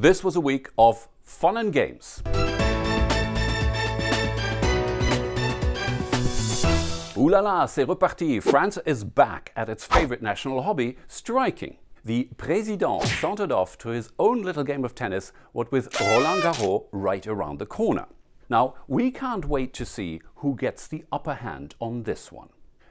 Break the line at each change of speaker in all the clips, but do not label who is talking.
This was a week of fun and games. Ooh la la, c'est reparti! France is back at its favorite national hobby, striking. The Président sauntered off to his own little game of tennis, what with Roland Garros right around the corner. Now, we can't wait to see who gets the upper hand on this one.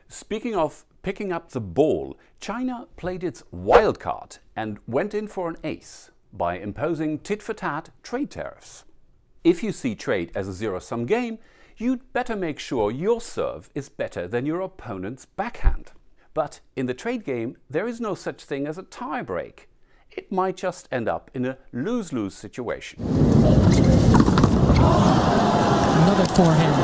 Speaking of picking up the ball, China played its wild card and went in for an ace by imposing tit-for-tat trade tariffs. If you see trade as a zero-sum game, you'd better make sure your serve is better than your opponent's backhand. But in the trade game, there is no such thing as a tie break. It might just end up in a lose-lose situation.
Another forehand.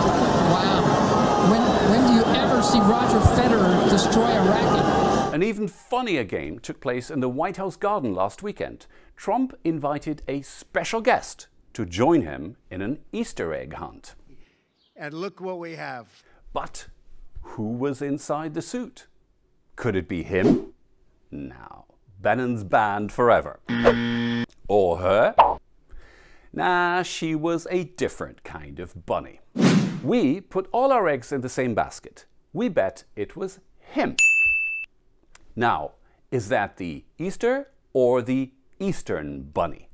Wow. When, when do you ever see Roger Federer destroy a racket?
An even funnier game took place in the White House garden last weekend. Trump invited a special guest to join him in an Easter egg hunt.
And look what we have.
But who was inside the suit? Could it be him? Now, Bannon's banned forever. or her? Nah, she was a different kind of bunny. We put all our eggs in the same basket. We bet it was him. Now, is that the Easter or the Eastern bunny?